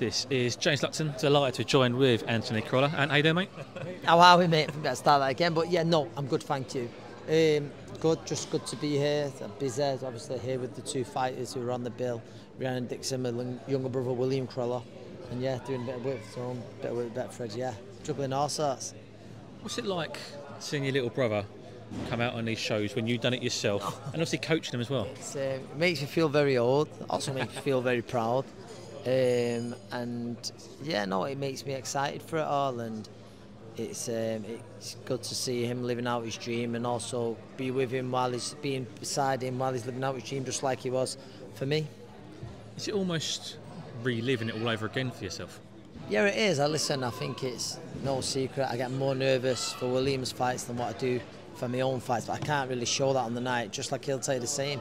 This is James Lupton, delighted to join with Anthony Crolla. And how you doing, mate? How are we, mate? I better start that again. But yeah, no, I'm good, thank you. Um, good, just good to be here. I'm busy, obviously, here with the two fighters who are on the bill Rhiannon Dixon, my younger brother William Crolla. And yeah, doing a bit of work for home, a bit of work with Betfred, yeah. Juggling all sorts. What's it like seeing your little brother come out on these shows when you've done it yourself and obviously coaching them as well? Uh, it makes you feel very old, also makes you feel very proud. Um, and yeah, no, it makes me excited for it all. And it's um, it's good to see him living out his dream and also be with him while he's being beside him while he's living out his dream, just like he was for me. Is it almost reliving it all over again for yourself? Yeah, it is. I listen. I think it's no secret. I get more nervous for Williams fights than what I do for my own fights, but I can't really show that on the night. Just like he'll tell you the same.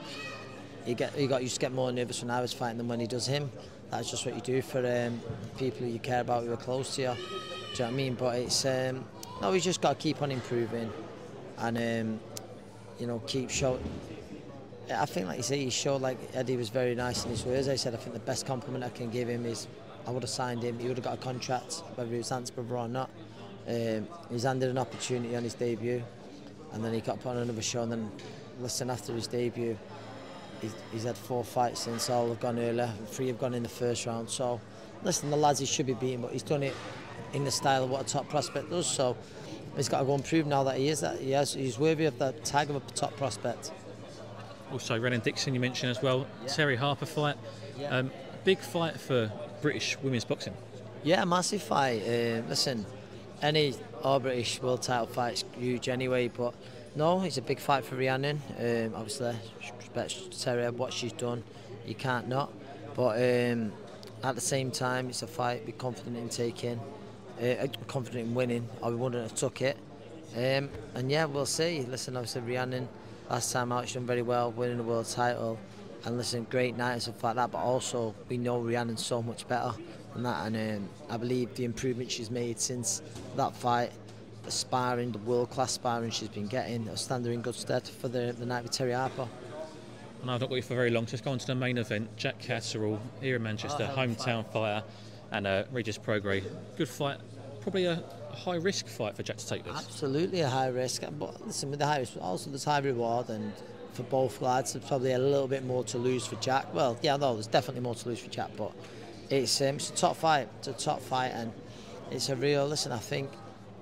You get you got you just get more nervous when I was fighting than when he does him. That's just what you do for um, people who you care about who are close to you. Do you know what I mean? But it's um, no, we just got to keep on improving, and um, you know keep showing. I think, like you say, he showed like Eddie was very nice in his words. I said I think the best compliment I can give him is I would have signed him. He would have got a contract, whether he was Ant's or not. Um, he's handed an opportunity on his debut, and then he got put on another show. And then, listen, after his debut, he's, he's had four fights since. All have gone earlier. Three have gone in the first round. So, listen, the lads he should be beating, but he's done it in the style of what a top prospect does. So, he's got to go and prove now that he is that he has. He's worthy of the tag of a top prospect. Also, Rhiannon Dixon, you mentioned as well. Yeah. Terri Harper fight. Yeah. Um, big fight for British women's boxing. Yeah, massive fight. Uh, listen, any all British world title fight's huge anyway, but no, it's a big fight for Rhiannon. Um, obviously, respect Terri what she's done. You can't not. But um, at the same time, it's a fight. Be confident in taking. Uh, confident in winning. I wouldn't have took it. Um, and yeah, we'll see. Listen, obviously Rhiannon last time out, she's done very well, winning the world title. And listen, great night and stuff like that. But also, we know Rhiannon's so much better than that. And um, I believe the improvement she's made since that fight, the sparring, the world class sparring she's been getting, will stand her in good stead for the, the night with Terri Harper. And I've not got you for very long. so let's go on to the main event. Jack Catterall here in Manchester, Oh, hell of a hometown fighter, and uh, Regis Prograis. Good fight. Probably a high risk fight for Jack to take this. Absolutely a high risk, but listen, with the high risk, also there's high reward, and for both lads, there's probably a little bit more to lose for Jack. Well, yeah, no, there's definitely more to lose for Jack, but it's um, it's a top fight, it's a top fight, and it's a real. Listen, I think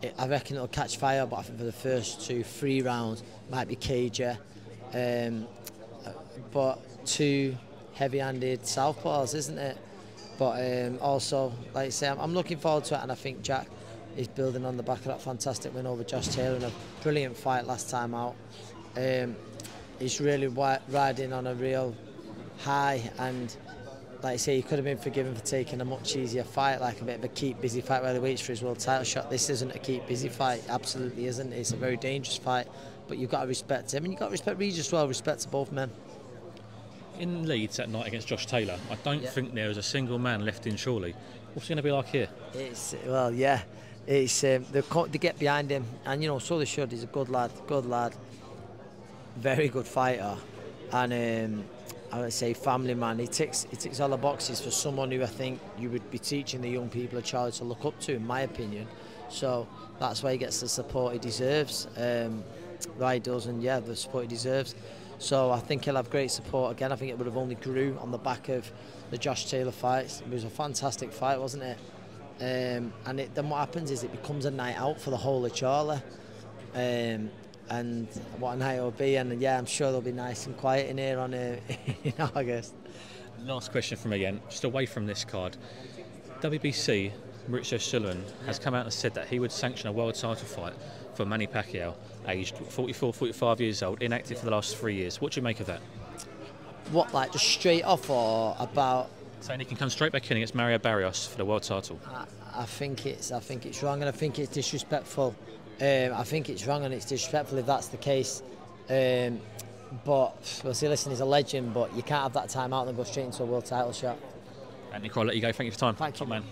it, I reckon it'll catch fire, but I think for the first two, three rounds might be cager, um, but two heavy-handed southpaws, isn't it? But um, also, like I say, I'm, I'm looking forward to it, and I think Jack is building on the back of that fantastic win over Josh Taylor and a brilliant fight last time out. Um, he's really riding on a real high, and like I say, he could have been forgiven for taking a much easier fight, like a bit of a keep busy fight where he waits for his world title shot. This isn't a keep busy fight, absolutely isn't. It's a very dangerous fight, but you've got to respect him, and you've got to respect Regis as well. Respect to both men. In Leeds that night against Josh Taylor, I don't Yeah. think there was a single man left in Chorley. What's it going to be like here? It's well, yeah. It's um, they they get behind him, and you know, so they should. He's a good lad, good lad, very good fighter, and um, I would say family man. He ticks he ticks all the boxes for someone who I think you would be teaching the young people of Chorley to look up to, in my opinion. So that's why he gets the support he deserves. Um, he does, and yeah, the support he deserves. So I think he'll have great support again. I think it would have only grew on the back of the Josh Taylor fights. It was a fantastic fight, wasn't it? Um, and it, then what happens is it becomes a night out for the whole of Chorley. Um, and what a night it'll be. And yeah, I'm sure they'll be nice and quiet in here on uh, in August. Last question from me again, just away from this card. WBC, Mauricio Sulaimán, has come out and said that he would sanction a world title fight for Manny Pacquiao, aged 44, 45 years old, inactive for the last three years. What do you make of that? What, like just straight off or about? Saying he can come straight back in against Mario Barrios for the world title. I, I think it's I think it's wrong and I think it's disrespectful. Um, I think it's wrong and it's disrespectful if that's the case. Um, but we'll see. Listen, he's a legend, but you can't have that time out and go straight into a world title shot. Crowe, I'll let you go. Thank you for your time. Thank you. Top man.